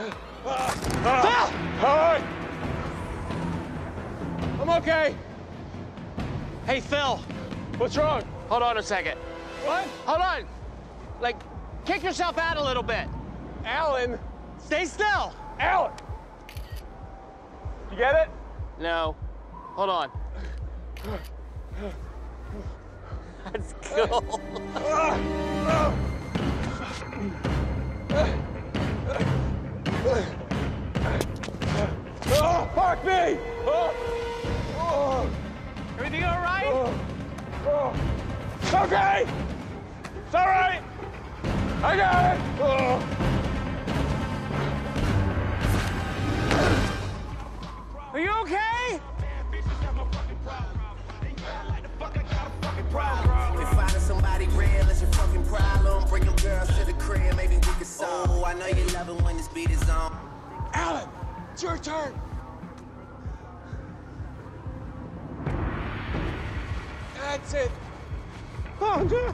Phil! Hi! I'm okay. Hey, Phil. What's wrong? Hold on a second. What? Hold on. Like, kick yourself out a little bit. Alan. Stay still. Alan. You get it? No. Hold on. That's cool. Ah, Oh, me! Oh, oh, Everything all right? oh, oh. It's okay! It's all right! I got it! Oh. Are you okay? If finding somebody real is your fucking problem, bring them girls to the crib, maybe we could solve. Oh, I know you love it when this beat is on. Alan, it's your turn. That's it. Oh, good.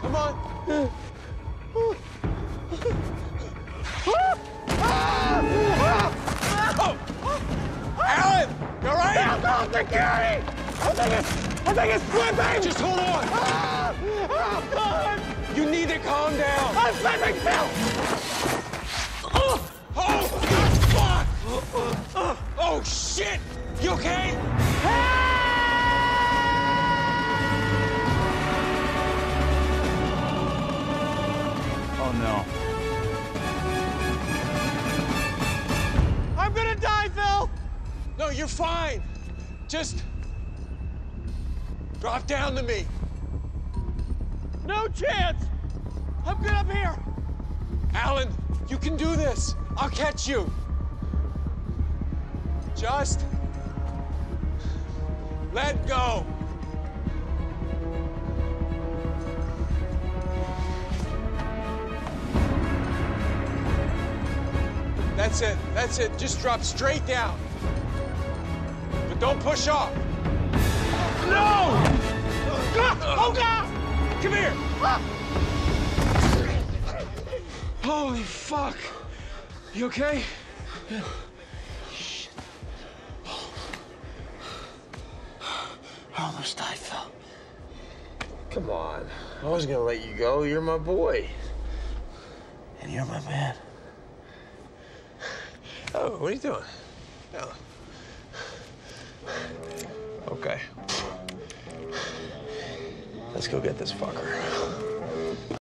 Come on. Oh. Oh. Oh. Alan, you all right? Now go, security! I think it's, I think it's slipping! Just hold on. Oh, God! You need to calm down. I'm slipping, Phil! Oh, oh, fuck! Oh, shit! You okay? Oh no. I'm gonna die, Phil. No, you're fine. Just drop down to me. No chance. I'm good up here. Alan, you can do this. I'll catch you. Just let go. That's it. That's it. Just drop straight down. But don't push off. No! Ah! Oh, God! Come here. Holy fuck. You okay? I almost died, Phil. Come on. I wasn't gonna let you go. You're my boy. And you're my man. Oh, what are you doing? Oh. Okay. Let's go get this fucker.